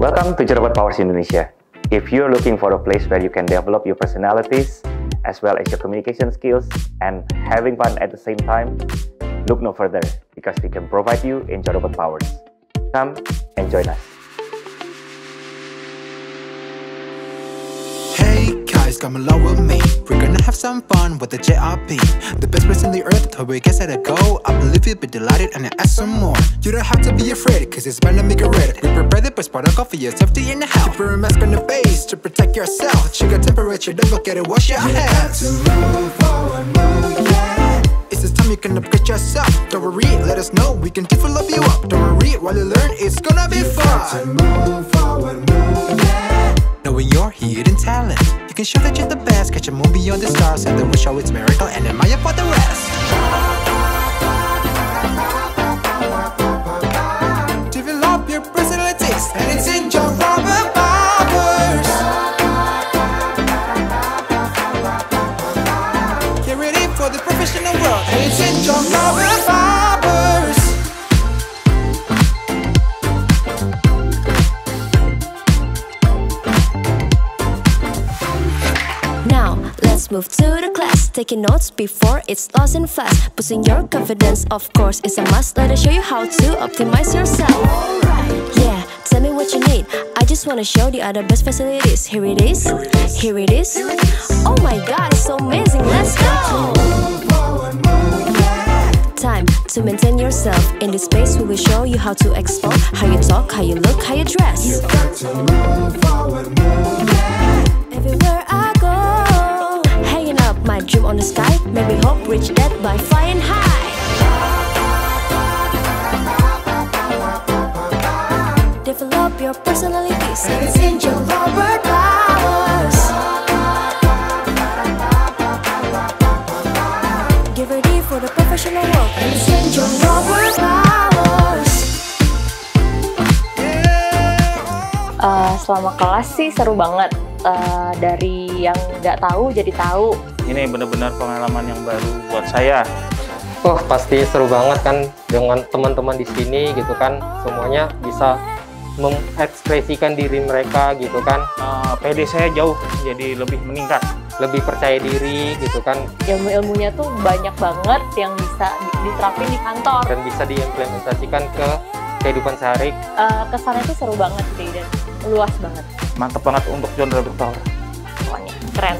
Welcome to John Robert Powers Indonesia. If you're looking for a place where you can develop your personalities as well as your communication skills and having fun at the same time, look no further because we can provide you in John Robert Powers. Come and join us. Hey guys, come along with me. We're gonna have some fun with the JRP. The best place on the earth, till we get set to go. I believe you'll be delighted and ask some more. You don't have to be afraid, cause it's bound to make it red. We prepare the best protocol for your safety and health. Keep a mask on the face to protect yourself. Check your temperature, don't forget to wash your hands. got to move forward, move, yeah. It's this time you can upgrade yourself. Don't worry, let us know. We can develop you up. Don't worry, while you learn, it's gonna be fun. Got to move forward, move, yeah. Knowing your hidden talent, you can show that you're the best. Catch a movie on the stars, and then we show its miracle and admire for the rest. And it's in your Robert Powers. Get ready for the professional world, and it's in your Robert Powers. Now, let's move to the class. Taking notes before it's lost in fast. Boosting your confidence, of course, is a must. Let us show you how to optimize yourself. Yeah, wanna show the other best facilities. Here it is. Here it is. Oh my god, it's so amazing. Let's go! Time to maintain yourself. In this space, we will show you how to explore how you talk, how you look, how you dress. Everywhere I go, hanging up my dream on the sky. Make me hope reach that by flying high. Develop your personalities and it's in your Robert powers. Get ready for the professional world and it's in your Robert powers. Eh, selama kelas sih seru banget. Eh, dari yang nggak tahu jadi tahu. Ini benar-benar pengalaman yang baru buat saya. Oh pasti seru banget kan dengan teman-teman di sini gitu kan semuanya bisa mengekspresikan diri mereka gitu kan Eh, PD saya jauh jadi lebih meningkat. lebih percaya diri gitu kan Ilmu-ilmunya tuh banyak banget yang bisa di- diterapin di kantor. dan bisa diimplementasikan ke kehidupan sehari Eh, kesannya tuh seru banget sih dan luas banget Mantap banget untuk John Power. pokoknya. Keren.